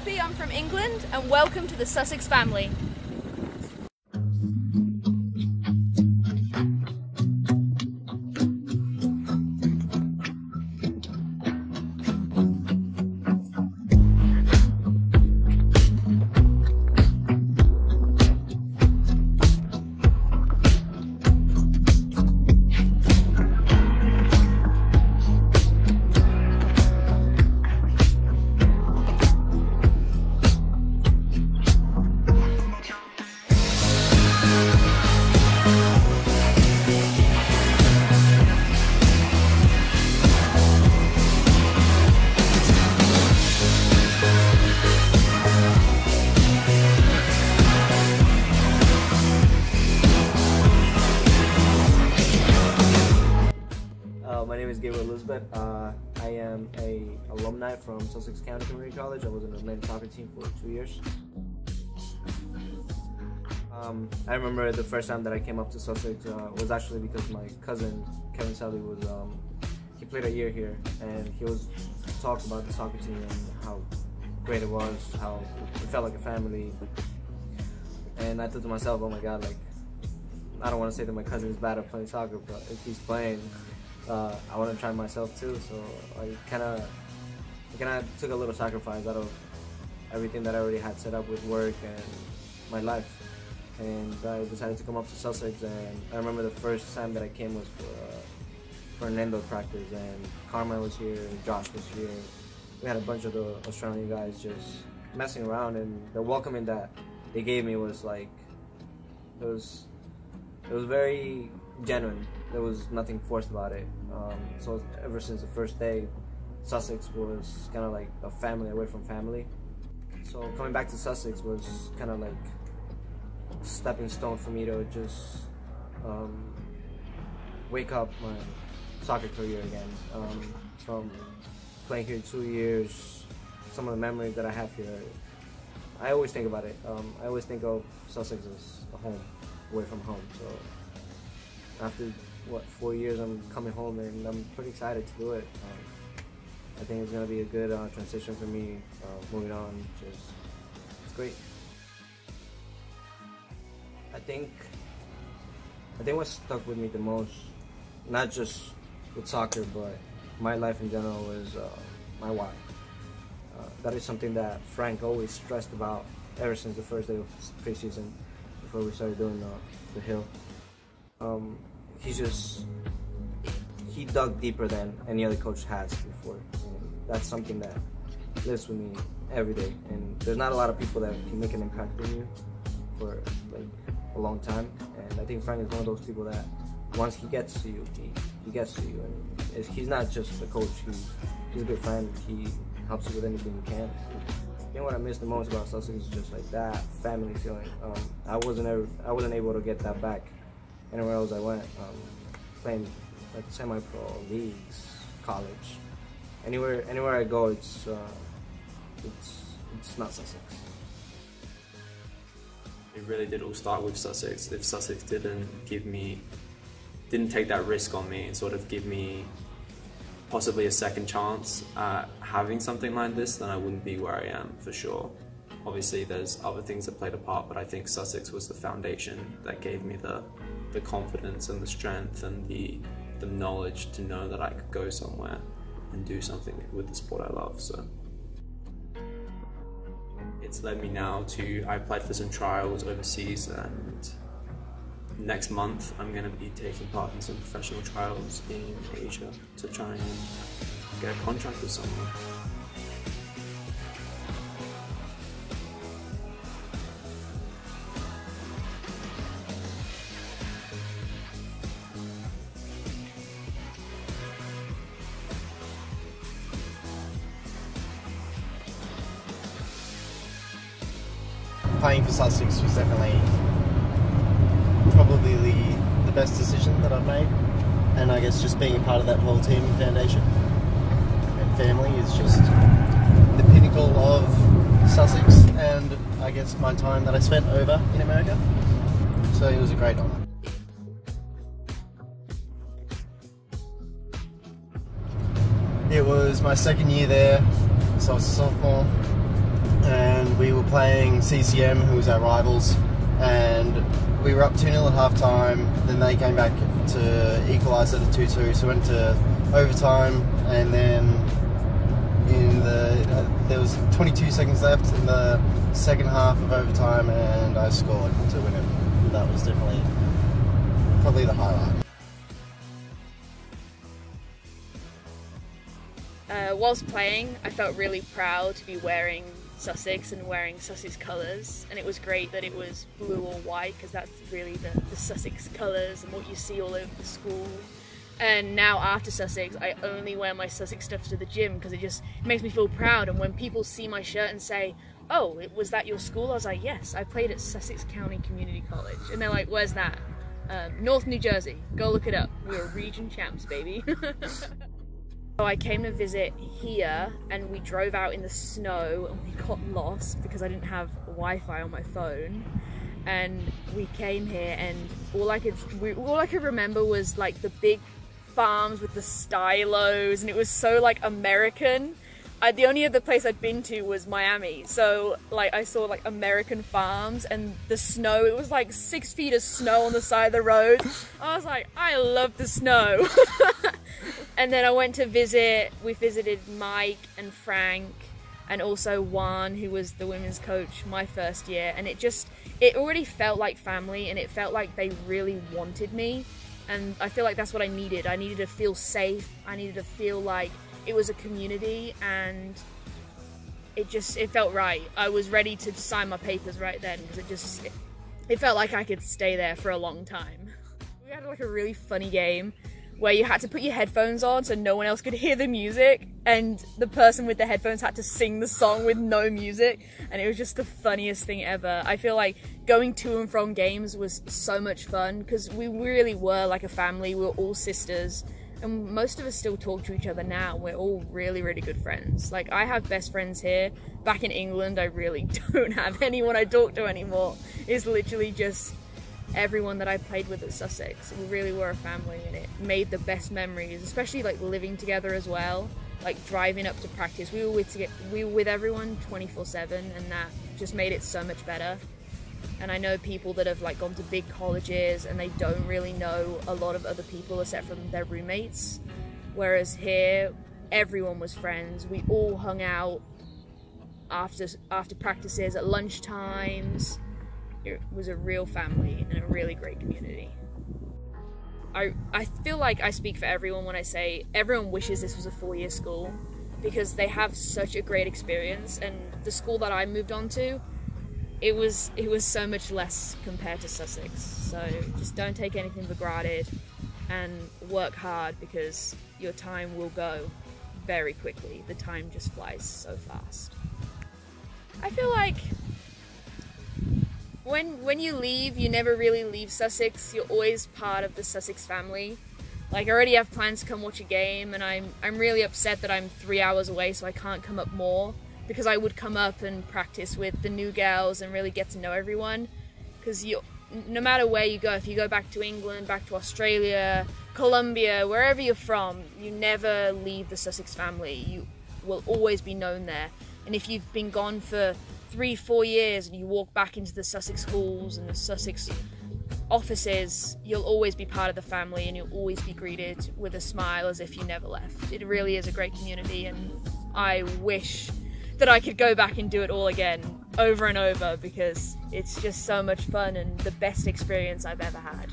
Poppy, I'm from England, and welcome to the Sussex family. Uh, I am a alumni from Sussex County Community College. I was in the men's soccer team for two years. Um, I remember the first time that I came up to Sussex uh, was actually because my cousin Kevin Sally was um, he played a year here and he was talking about the soccer team and how great it was, how it felt like a family. And I thought to myself, oh my god, like I don't want to say that my cousin is bad at playing soccer, but if he's playing, uh, I want to try myself too. So I kind of, kind of took a little sacrifice out of everything that I already had set up with work and my life, and I decided to come up to Sussex. And I remember the first time that I came was for uh, for an endo practice, and Carmine was here, Josh was here. We had a bunch of the Australian guys just messing around, and the welcoming that they gave me was like, it was it was very genuine. There was nothing forced about it. Um, so ever since the first day, Sussex was kind of like a family away from family. So coming back to Sussex was kind of like a stepping stone for me to just um, wake up my soccer career again. Um, from playing here two years, some of the memories that I have here, I always think about it. Um, I always think of Sussex as a home away from home. So after what four years, I'm coming home and I'm pretty excited to do it. Um, I think it's gonna be a good uh, transition for me uh, moving on. Just it's great. I think I think what stuck with me the most, not just with soccer, but my life in general, is uh, my why. Uh, that is something that Frank always stressed about ever since the first day of preseason before we started doing the hill. Um, he just he dug deeper than any other coach has before. And that's something that lives with me every day. And there's not a lot of people that can make an impact on you for like a long time. And I think Frank is one of those people that once he gets to you, he, he gets to you. And he's not just a coach. He's he's a good friend. He helps you with anything he can. I think what I miss the most about Sussex is just like that family feeling. Um, I wasn't ever, I wasn't able to get that back anywhere else I went. Um, playing like semi-pro leagues, college, anywhere anywhere I go, it's uh, it's it's not Sussex. It really did all start with Sussex. If Sussex didn't give me, didn't take that risk on me and sort of give me possibly a second chance at having something like this, then I wouldn't be where I am for sure. Obviously, there's other things that played a part, but I think Sussex was the foundation that gave me the, the confidence and the strength and the, the knowledge to know that I could go somewhere and do something with the sport I love. So it's led me now to I applied for some trials overseas and next month I'm going to be taking part in some professional trials in Asia to try and get a contract with someone. Playing for Sussex was definitely probably the, the best decision that I've made. And I guess just being a part of that whole team foundation and family is just the pinnacle of Sussex and I guess my time that I spent over in America. So it was a great honour. It was my second year there, so I was a sophomore. And we were playing CCM, who was our rivals, and we were up 2 0 at half time. Then they came back to equalise at 2 2, so we went to overtime, and then in the uh, there was 22 seconds left in the second half of overtime, and I scored to win it. That was definitely probably the highlight. Uh, whilst playing, I felt really proud to be wearing Sussex and wearing Sussex colours, and it was great that it was blue or white because that's really the, the Sussex colours and what you see all over the school. And now after Sussex, I only wear my Sussex stuff to the gym because it just makes me feel proud. And when people see my shirt and say, "Oh, it, was that your school?" I was like, "Yes, I played at Sussex County Community College," and they're like, "Where's that?" Um, North New Jersey. Go look it up. We are region champs, baby. So I came to visit here and we drove out in the snow and we got lost because I didn't have Wi-Fi on my phone. And we came here and all I could all I could remember was like the big farms with the stylos and it was so like American. I, the only other place I'd been to was Miami, so like I saw like American farms and the snow. It was like six feet of snow on the side of the road. I was like, I love the snow. and then I went to visit. We visited Mike and Frank, and also Juan, who was the women's coach my first year. And it just, it already felt like family, and it felt like they really wanted me. And I feel like that's what I needed. I needed to feel safe. I needed to feel like it was a community, and it just, it felt right. I was ready to sign my papers right then because it just, it, it felt like I could stay there for a long time. We had like a really funny game where you had to put your headphones on so no one else could hear the music and the person with the headphones had to sing the song with no music and it was just the funniest thing ever. I feel like going to and from games was so much fun because we really were like a family, we were all sisters and most of us still talk to each other now. We're all really, really good friends. Like I have best friends here. Back in England, I really don't have anyone I talk to anymore. It's literally just everyone that I played with at Sussex. We really were a family and it made the best memories, especially like living together as well. Like driving up to practice, we were with we were with everyone 24/7, and that just made it so much better. And I know people that have like gone to big colleges and they don't really know a lot of other people except from their roommates. Whereas here, everyone was friends. We all hung out after after practices at lunch times it was a real family and a really great community. I, I feel like I speak for everyone when I say everyone wishes this was a four year school because they have such a great experience and the school that I moved on to it was it was so much less compared to Sussex so just don't take anything for granted and work hard because your time will go very quickly the time just flies so fast I feel like when when you leave, you never really leave Sussex. You're always part of the Sussex family. Like I already have plans to come watch a game, and I'm I'm really upset that I'm three hours away, so I can't come up more because I would come up and practice with the new girls and really get to know everyone. Because you, no matter where you go, if you go back to England, back to Australia, Colombia, wherever you're from, you never leave the Sussex family. You will always be known there. And if you've been gone for three, four years and you walk back into the Sussex halls and the Sussex offices, you'll always be part of the family and you'll always be greeted with a smile as if you never left. It really is a great community and I wish that I could go back and do it all again over and over because it's just so much fun and the best experience I've ever had.